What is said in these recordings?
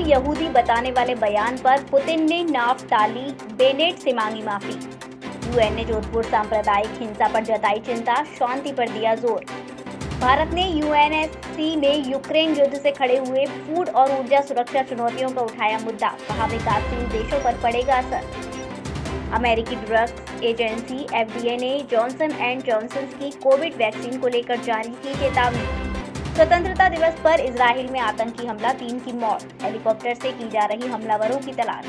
यहूदी बताने वाले बयान पर पुतिन ने नाफ्ताली बेनेट से मांगी माफ़ी। यूएन ने जोधपुर सांप्रदायिक हिंसा पर जताई चिंता, शांति पर दिया ज़ोर। भारत ने यूएनएससी में यूक्रेन युद्ध से खड़े हुए फ़ूड और ऊर्जा सुरक्षा चुनौतियों का उठाया मुद्दा। कहा विकासशील देशों पर पड़ेगा असर। अमेरिकी ड्रग्स एजेंसी एफडीए ने जॉनसन एंड जॉनसन की कोविड वैक्सीन को लेकर जारी की चेतावनी। स्वतंत्रता दिवस पर इसराइल में आतंकी हमला, तीन की मौत, हेलीकॉप्टर से की जा रही हमलावरों की तलाश।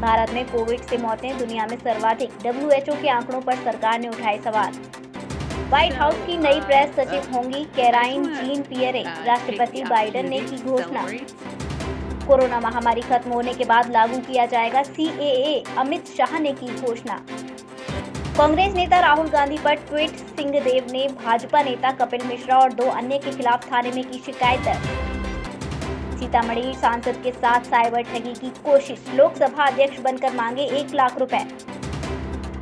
भारत में कोविड से मौतें, दुनिया में सर्वाधिक डब्ल्यूएचओ के आंकड़ों पर सरकार ने उठाए सवाल। व्हाइट हाउस की नई प्रेस सचिव होंगी कैराइन जीन पियरे, राष्ट्रपति बाइडेन ने की घोषणा। कोरोना महामारी खत्म होने के बाद लागू किया जाएगा सीएए अमित शाह ने की घोषणा। कांग्रेस नेता राहुल गांधी पर ट्वीट, सिंहदेव ने भाजपा नेता कपिल मिश्रा और दो अन्य के खिलाफ थाने में की शिकायत दर्ज। सीतामढ़ी सांसद के साथ साइबर ठगी की कोशिश, लोकसभा अध्यक्ष बनकर मांगे एक लाख रुपए।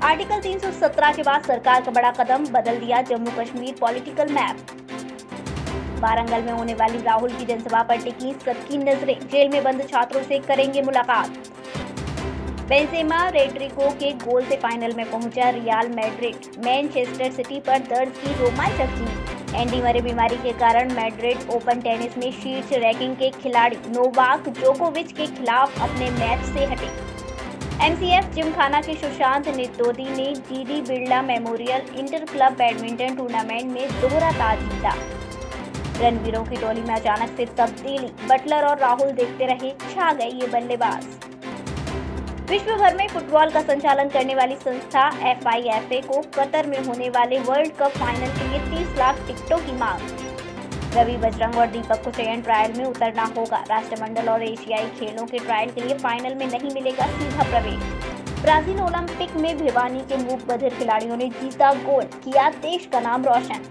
आर्टिकल 317 के बाद सरकार का बड़ा कदम बदल दिया जम्मू कश्मीर पॉलिटिकल मैप। वारंगल में होने वाली राहुल की जनसभा पर टिकी सबकी नज़रें, जेल में बंद छात्रों से करेंगे मुलाकात। बेंजेमा रेड्रिगो के गोल से फाइनल में पहुँचा रियाल मैड्रिड। मैनचेस्टर सिटी पर दर्ज की रोमांचक जीत एंडी मरे बीमारी के कारण मैड्रिड ओपन टेनिस में शीर्ष रैंकिंग के खिलाड़ी नोवाक जोकोविच के खिलाफ अपने मैच से हटे। एमसीएफ जिमखाना के सुशांत नितोदी ने GD Birla memorial inter club badminton tournament में दोहरा ताज जीता। रणवीरों की टोली में अचानक से तब्दीली। बटलर और राहुल देखते रहे, छा गए ये बल्लेबाज। विश्व भर में फुटबॉल का संचालन करने वाली संस्था एफआईएफए को कतर में होने वाले वर्ल्ड कप फाइनल के लिए 30 लाख टिकटों की मांग। रवि बजरंग और दीपक को चयन ट्रायल में उतरना होगा। राष्ट्रमंडल और एशियाई खेलों के ट्रायल के लिए फाइनल में नहीं मिलेगा सीधा प्रवेश। ब्राज़ील ओलंपिक में भिवानी के मूक बधिर खिलाड़ियों ने जीता गोल्ड, किया देश का नाम रोशन।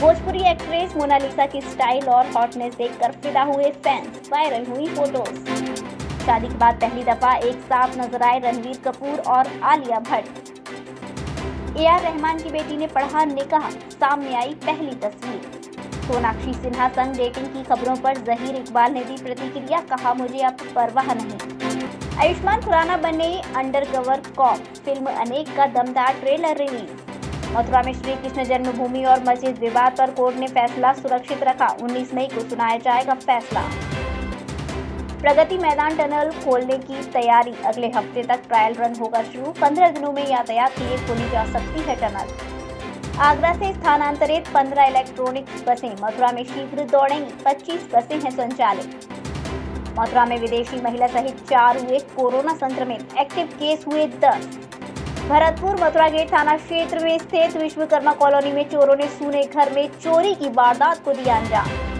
भोजपुरी एक्ट्रेस मोनालिसा की स्टाइल और हॉटनेस देखकर फिदा हुए फैंस वायरल हुई फ़ोटोज़ शादी के बाद पहली दफ़ा एक साथ नज़र आए रणवीर कपूर और आलिया भट्ट। ए आर रहमान की बेटी ने पढ़ा निकाह सामने आई पहली तस्वीर। सोनाक्षी सिन्हा संग डेटिंग की खबरों पर जहीर इकबाल ने दी प्रतिक्रिया, कहा, मुझे अब परवाह नहीं। आयुष्मान खुराना बने अंडर कवर कॉप फ़िल्म अनेक का दमदार ट्रेलर रिलीज़। मथुरा में श्री कृष्ण जन्मभूमि और मस्जिद विवाद पर कोर्ट ने फैसला सुरक्षित रखा। 19 मई को सुनाया जाएगा फैसला। प्रगति मैदान टनल खोलने की तैयारी अगले हफ़्ते तक ट्रायल रन होगा शुरू। पंद्रह दिनों में यातायात के लिए खोली जा सकती है टनल। आगरा से स्थानांतरित पंद्रह इलेक्ट्रॉनिक बसें, मथुरा में शीघ्र दौड़ेंगी, पच्चीस बसें हैं संचालित। मथुरा में विदेशी महिला सहित चार हुए कोरोना संक्रमित एक्टिव केस हुए दस। भरतपुर मथुरा गेट थाना क्षेत्र में स्थित विश्वकर्मा कॉलोनी में चोरों ने सूने घर में चोरी की वारदात को दिया अंजाम।